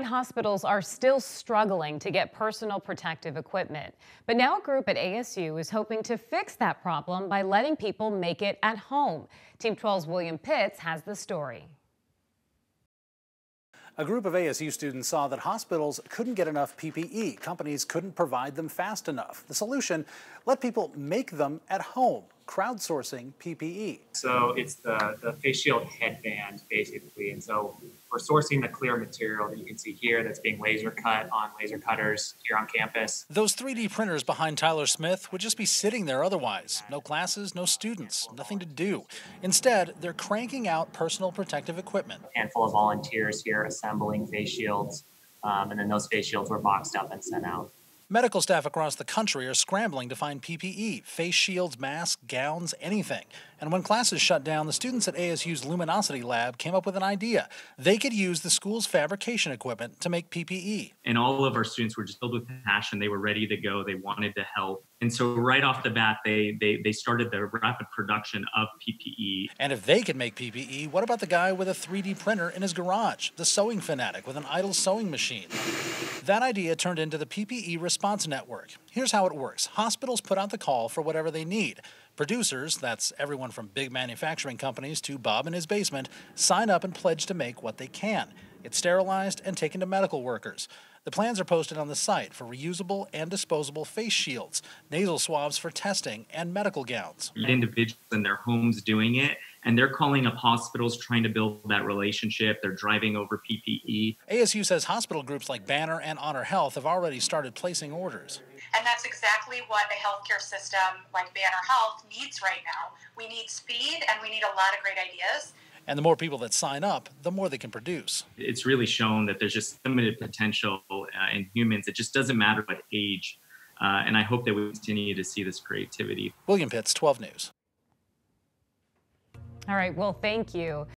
Hospitals are still struggling to get personal protective equipment. But now a group at ASU is hoping to fix that problem by letting people make it at home. Team 12's William Pitts has the story. A group of ASU students saw that hospitals couldn't get enough PPE. Companies couldn't provide them fast enough. The solution, let people make them at home, crowdsourcing PPE. So it's the, the face shield headband, basically. And so we're sourcing the clear material that you can see here that's being laser cut on laser cutters here on campus. Those 3D printers behind Tyler Smith would just be sitting there otherwise. No classes, no students, nothing to do. Instead, they're cranking out personal protective equipment. A handful of volunteers here assembling face shields, um, and then those face shields were boxed up and sent out. Medical staff across the country are scrambling to find PPE, face shields, masks, gowns, anything. And when classes shut down, the students at ASU's Luminosity Lab came up with an idea. They could use the school's fabrication equipment to make PPE. And all of our students were just filled with passion. They were ready to go. They wanted to help. And so right off the bat, they, they, they started the rapid production of PPE. And if they could make PPE, what about the guy with a 3D printer in his garage, the sewing fanatic with an idle sewing machine? That idea turned into the PPE Response Network. Here's how it works hospitals put out the call for whatever they need. Producers, that's everyone from big manufacturing companies to Bob in his basement, sign up and pledge to make what they can. It's sterilized and taken to medical workers. The plans are posted on the site for reusable and disposable face shields, nasal swabs for testing, and medical gowns. Individuals in their homes doing it, and they're calling up hospitals trying to build that relationship. They're driving over PPE. ASU says hospital groups like Banner and Honor Health have already started placing orders. And that's exactly what a healthcare system like Banner Health needs right now. We need speed and we need a lot of great ideas. And the more people that sign up, the more they can produce. It's really shown that there's just limited potential uh, in humans. It just doesn't matter what age. Uh, and I hope that we continue to see this creativity. William Pitts, 12 News. All right, well, thank you.